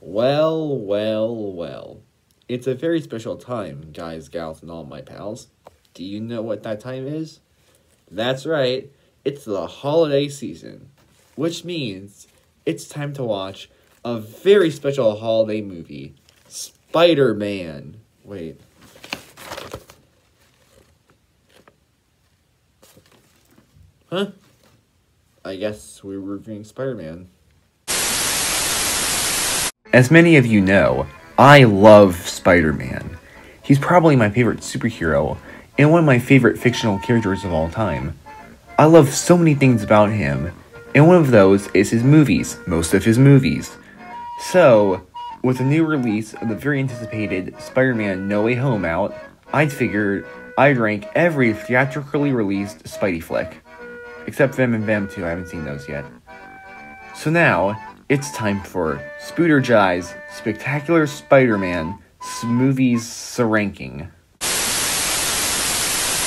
Well, well, well. It's a very special time, guys, gals, and all my pals. Do you know what that time is? That's right, it's the holiday season, which means it's time to watch a very special holiday movie Spider Man. Wait. Huh? I guess we were reviewing Spider Man. As many of you know, I love Spider Man. He's probably my favorite superhero and one of my favorite fictional characters of all time. I love so many things about him, and one of those is his movies, most of his movies. So, with the new release of the very anticipated Spider Man No Way Home out, I'd figured I'd rank every theatrically released Spidey flick. Except Venom and Venom 2, I haven't seen those yet. So now, it's time for SpoderJedi's Spectacular Spider Man Movies ranking.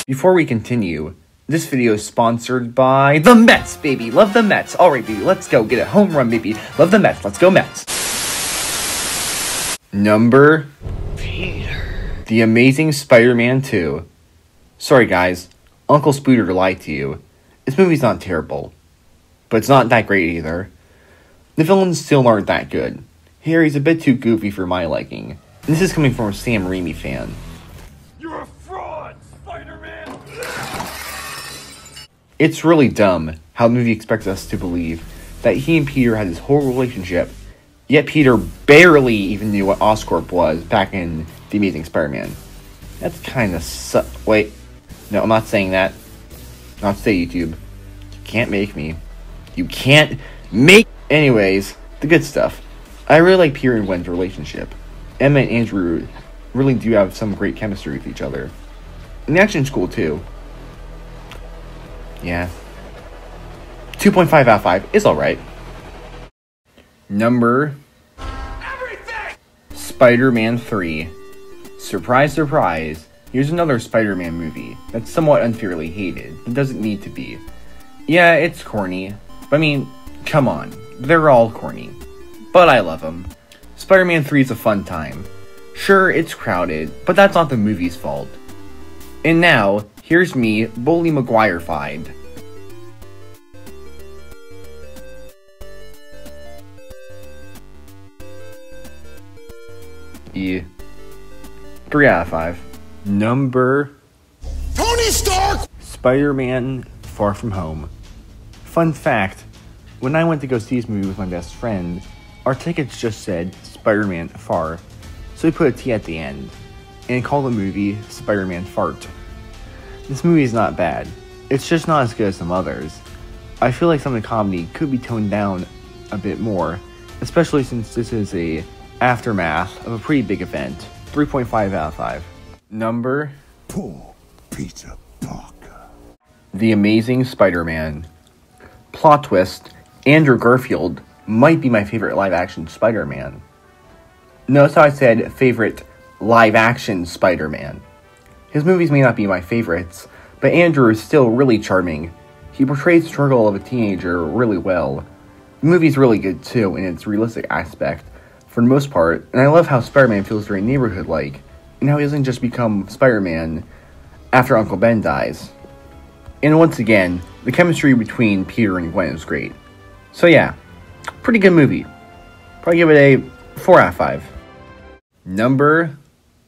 Before we continue, this video is sponsored by the Mets, baby. Love the Mets. All right, baby, let's go get a home run, baby. Love the Mets. Let's go, Mets. Number Peter. The Amazing Spider-Man 2. Sorry, guys. Uncle Spooter lied to you. This movie's not terrible, but it's not that great either. The villains still aren't that good. Harry's a bit too goofy for my liking. And this is coming from a Sam Raimi fan. You're a fraud, Spider-Man! It's really dumb how the movie expects us to believe that he and Peter had this whole relationship, yet Peter barely even knew what Oscorp was back in The Amazing Spider-Man. That's kind of su- Wait. No, I'm not saying that. Not say YouTube. You can't make me. You can't make. Anyways, the good stuff. I really like Peter and Gwen's relationship. Emma and Andrew really do have some great chemistry with each other. And the action's cool too. Yeah. 2.5 out of 5 is alright. Number Spider Man 3. Surprise, surprise. Here's another Spider Man movie that's somewhat unfairly hated. It doesn't need to be. Yeah, it's corny. But I mean, come on. They're all corny. But I love them. Spider Man 3 is a fun time. Sure, it's crowded, but that's not the movie's fault. And now, here's me, Bully Maguire fied. Yeah. 3 out of 5. Number Tony Stark! Spider Man Far From Home. Fun fact when I went to go see this movie with my best friend, our tickets just said Spider Man Far, so we put a T at the end and called the movie Spider Man Fart. This movie is not bad, it's just not as good as some others. I feel like some of the comedy could be toned down a bit more, especially since this is a aftermath of a pretty big event. 3.5 out of 5. Number Poor Peter Parker. The Amazing Spider Man. Plot twist Andrew Garfield might be my favorite live action Spider Man. Notice how I said favorite live action Spider Man. His movies may not be my favorites, but Andrew is still really charming. He portrays the struggle of a teenager really well. The movie's really good too in its realistic aspect, for the most part, and I love how Spider Man feels very neighborhood like, and how he doesn't just become Spider Man after Uncle Ben dies. And once again, the chemistry between Peter and Gwen is great. So yeah, pretty good movie. Probably give it a 4 out of 5. Number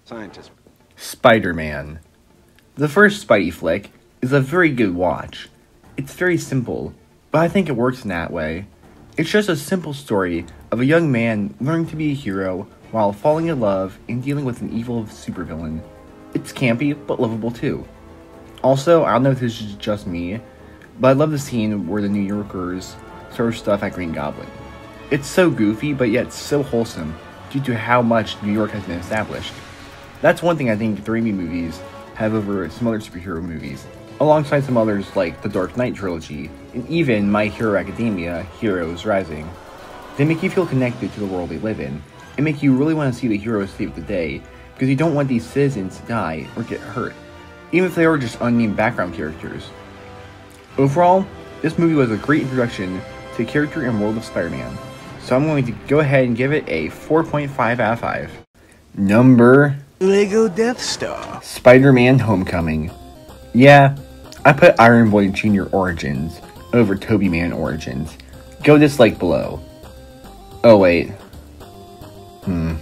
Scientist. Spider-Man. The first Spidey flick is a very good watch. It's very simple, but I think it works in that way. It's just a simple story of a young man learning to be a hero while falling in love and dealing with an evil supervillain. It's campy, but lovable too. Also, I don't know if this is just me, but I love the scene where the New Yorkers throw stuff at Green Goblin. It's so goofy, but yet so wholesome due to how much New York has been established. That's one thing I think the Raimi movies have over some other superhero movies, alongside some others like the Dark Knight trilogy, and even My Hero Academia Heroes Rising. They make you feel connected to the world they live in, and make you really want to see the heroes save the day, because you don't want these citizens to die or get hurt, even if they are just unnamed background characters. Overall, this movie was a great introduction to the character and world of Spider-Man. so I'm going to go ahead and give it a 4.5 out of 5. Number Lego Death Star. Spider Man Homecoming. Yeah, I put Iron Boy Jr. Origins over Toby Man Origins. Go dislike below. Oh, wait. Hmm.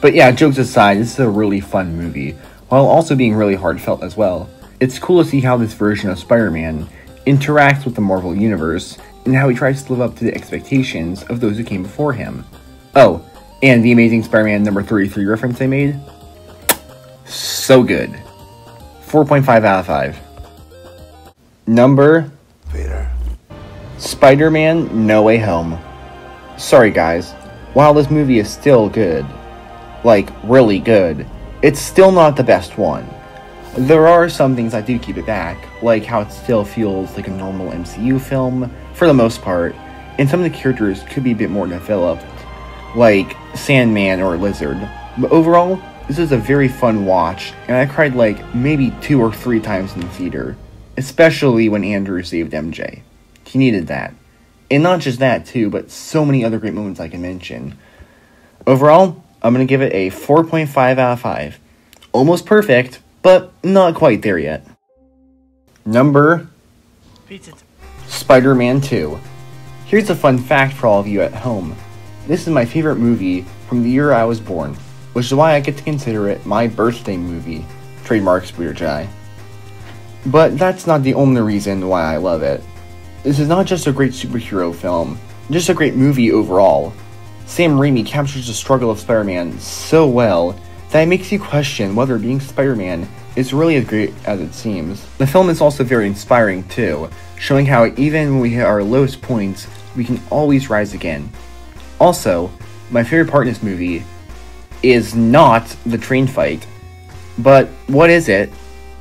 But yeah, jokes aside, this is a really fun movie, while also being really heartfelt as well. It's cool to see how this version of Spider Man interacts with the Marvel Universe and how he tries to live up to the expectations of those who came before him. Oh, and the Amazing Spider Man number 33 reference I made? So good. 4.5 out of 5. Number Peter. Spider Man No Way Home. Sorry, guys. While this movie is still good, like really good, it's still not the best one. There are some things I do keep it back, like how it still feels like a normal MCU film, for the most part, and some of the characters could be a bit more developed, like Sandman or Lizard. But overall, this is a very fun watch, and I cried like maybe two or three times in the theater, especially when Andrew saved MJ. He needed that. And not just that, too, but so many other great moments I can mention. Overall, I'm going to give it a 4.5 out of 5. Almost perfect, but not quite there yet. Number Spider Man 2. Here's a fun fact for all of you at home. This is my favorite movie from the year I was born, which is why I get to consider it my birthday movie. Trademarks Weird Eye. But that's not the only reason why I love it. This is not just a great superhero film, just a great movie overall. Sam Raimi captures the struggle of Spider Man so well that makes you question whether being Spider Man is really as great as it seems. The film is also very inspiring too, showing how even when we hit our lowest points, we can always rise again. Also, my favorite part in this movie is not the train fight. But what is it?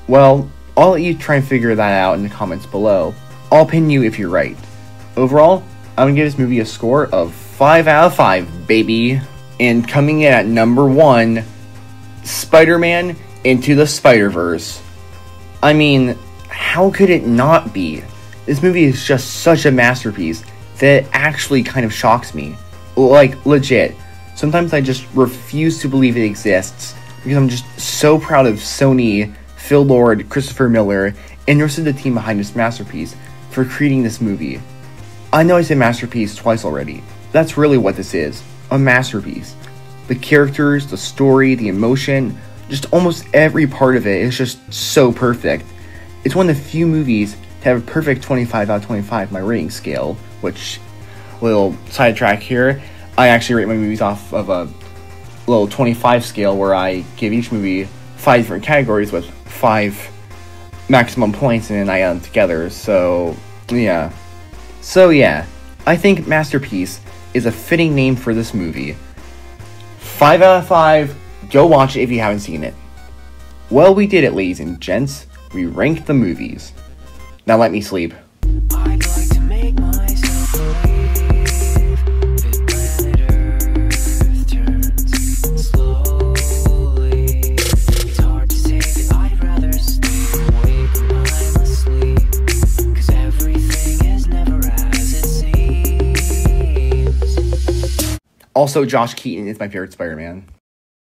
Well, I'll let you try and figure that out in the comments below. I'll pin you if you're right. Overall, I'm gonna give this movie a score of 5 out of 5, baby. And coming in at number 1, Spider Man Into the Spider Verse. I mean, how could it not be? This movie is just such a masterpiece that actually kind of shocks me. Like, legit. Sometimes I just refuse to believe it exists because I'm just so proud of Sony, Phil Lord, Christopher Miller, and the rest of the team behind this masterpiece for creating this movie. I know I said masterpiece twice already. That's really what this is a masterpiece. The characters, the story, the emotion, just almost every part of it is just so perfect. It's one of the few movies to have a perfect 25 out of 25 my rating scale, which, little sidetrack here, I actually rate my movies off of a little 25 scale where I give each movie five different categories with five maximum points and then I add them together. So, yeah. So, yeah, I think Masterpiece is a fitting name for this movie. 5 out of 5, go watch it if you haven't seen it. Well, we did it, ladies and gents. We ranked the movies. Now let me sleep. Also, Josh Keaton is my favorite Spider Man.